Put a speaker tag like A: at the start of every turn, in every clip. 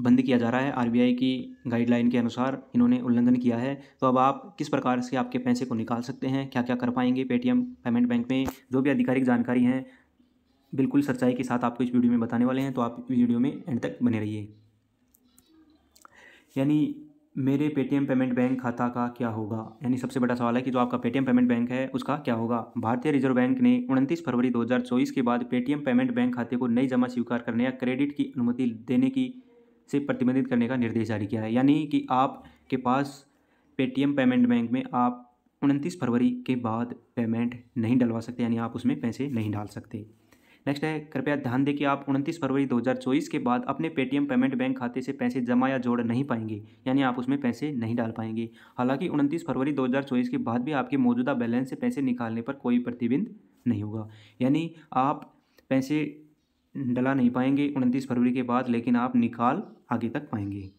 A: बंद किया जा रहा है आरबीआई की गाइडलाइन के अनुसार इन्होंने उल्लंघन किया है। तो अब आप किस प्रकार से आपके पैसे को निकाल सकते हैं? क्या क्या कर पाएँगे पेटीएम पेमेंट बैंक में? जो भी आधिकारिक जानकारी है, बिल्कुल सच्चाई के साथ आपको इस वीडियो में बताने वाले हैं। तो आप वीडियो में एंड तक बने रहिए। यानी मेरे पेटीएम पेमेंट बैंक खाता का क्या होगा? यानी सबसे बड़ा सवाल है कि जो आपका पेटीएम पेमेंट बैंक है, उसका क्या होगा? भारतीय रिज़र्व बैंक ने उनतीस फरवरी 2024 के बाद पेटीएम पेमेंट बैंक खाते को नई जमा स्वीकार करने या क्रेडिट की अनुमति देने की से प्रतिबंधित करने का निर्देश जारी किया है। यानी कि आपके पास पेटीएम पेमेंट बैंक में आप उनतीस फरवरी के बाद पेमेंट नहीं डलवा सकते, यानी आप उसमें पैसे नहीं डाल सकते। नेक्स्ट है, कृपया ध्यान दें कि आप उनतीस फरवरी 2024 के बाद अपने पेटीएम पेमेंट बैंक खाते से पैसे जमा या जोड़ नहीं पाएँगे, यानी आप उसमें पैसे नहीं डाल पाएँगे। हालाँकि उनतीस फरवरी 2024 के बाद भी आपके मौजूदा बैलेंस से पैसे निकालने पर कोई प्रतिबंध नहीं होगा। यानी आप पैसे डला नहीं पाएँगे उनतीस फरवरी के बाद, लेकिन आप निकाल आगे तक पाएँगे।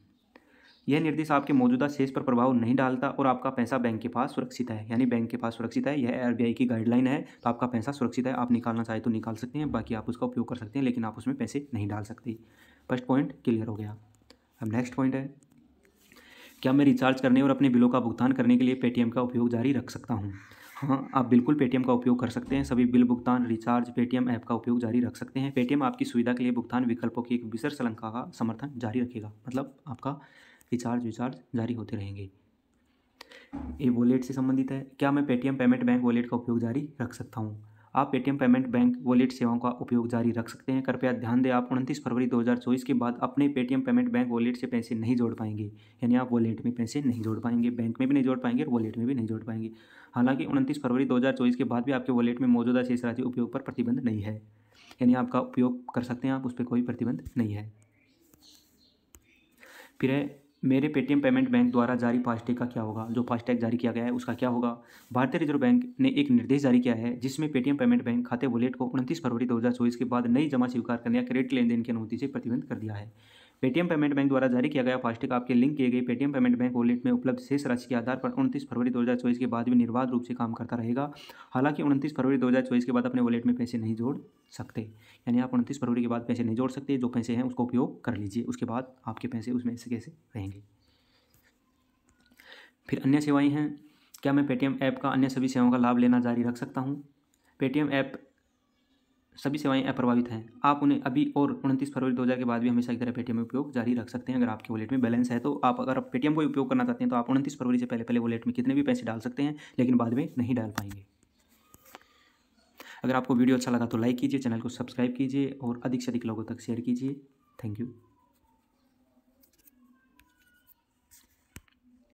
A: यह निर्देश आपके मौजूदा शेष पर प्रभाव नहीं डालता और आपका पैसा बैंक के पास सुरक्षित है। यानी बैंक के पास सुरक्षित है, यह आर की गाइडलाइन है तो आपका पैसा सुरक्षित है। आप निकालना चाहे तो निकाल सकते हैं, बाकी आप उसका उपयोग कर सकते हैं, लेकिन आप उसमें पैसे नहीं डाल सकते। फ़र्स्ट पॉइंट क्लियर हो गया। अब नेक्स्ट पॉइंट है, क्या मैं रिचार्ज करने और अपने बिलों का भुगतान करने के लिए पेटीएम का उपयोग जारी रख सकता हूँ? हाँ आप बिल्कुल पेटीएम का उपयोग कर सकते हैं। सभी बिल भुगतान, रिचार्ज, पेटीएम ऐप का उपयोग जारी रख सकते हैं। पेटीएम आपकी सुविधा के लिए भुगतान विकल्पों की एक विशेष श्रृंखला का समर्थन जारी रखेगा। मतलब आपका रिचार्ज, विचार्ज जारी होते रहेंगे। ये वॉलेट से संबंधित है। क्या मैं पेटीएम पेमेंट बैंक वॉलेट का उपयोग जारी रख सकता हूँ? आप पेटीएम पेमेंट बैंक वॉलेट सेवाओं का उपयोग जारी रख सकते हैं। कृपया ध्यान दें, आप उनतीस फरवरी 2024 के बाद अपने पेटीएम पेमेंट बैंक वॉलेट से पैसे नहीं जोड़ पाएँगे। यानी आप वॉलेट में पैसे नहीं जोड़ पाएँगे बैंक में भी नहीं जोड़ पाएँगे और वॉलेट में भी नहीं जोड़ पाएँगे। हालाँकि उनतीस फरवरी 2024 के बाद भी आपके वॉलेट में मौजूदा शेष राशि उपयोग पर प्रतिबंध नहीं है। यानी आपका उपयोग कर सकते हैं, आप उस पर कोई प्रतिबंध नहीं है। फिर मेरे पेटीएम पेमेंट बैंक द्वारा जारी फास्टैग का क्या होगा? जो फास्टैग जारी किया गया है, उसका क्या होगा? भारतीय रिज़र्व बैंक ने एक निर्देश जारी किया है, जिसमें पेटीएम पेमेंट बैंक खाते वॉलेट को उनतीस फरवरी 2024 के बाद नई जमा स्वीकार करने या क्रेडिट लेन देन की अनुमति से प्रतिबंध कर दिया है। पेटीएम पेमेंट बैंक द्वारा जारी किया गया फास्टैग आपके लिंक किए गए पेटीएम पेमेंट बैंक वॉलेट में उपलब्ध शेष राशि के आधार पर उनतीस फरवरी दो हज़ार चौबीस के बाद भी निर्बाध रूप से काम करता रहेगा। हालाँकि उनतीस फरवरी दो हज़ार चौबीस के बाद अपने वॉलेट में पैसे नहीं जोड़ सकते। यानी आप उनतीस फरवरी के बाद पैसे नहीं जोड़ सकते, जो पैसे हैं उसका उपयोग कर लीजिए। उसके बाद आपके पैसे उसमें से कैसे रहेंगे? फिर अन्य सेवाएँ हैं। क्या मैं पेटीएम ऐप का अन्य सभी सेवाओं का लाभ लेना जारी रख सकता हूँ? पेटीएम ऐप सभी सेवाएँ अप्रभावित हैं। आप उन्हें अभी और उनतीस फरवरी दो के बाद भी हमेशा की तरह पेटीएम उपयोग जारी रख सकते हैं। अगर आपके वॉलेट में बैलेंस है तो आप अगर पेटीएम को उपयोग करना चाहते हैं तो आप उनतीस फरवरी से पहले पहले वॉलेट में कितने भी पैसे डाल सकते हैं, लेकिन बाद में नहीं डाल पाएँगे। अगर आपको वीडियो अच्छा लगा तो लाइक कीजिए, चैनल को सब्सक्राइब कीजिए और अधिक से अधिक लोगों तक शेयर कीजिए। Thank you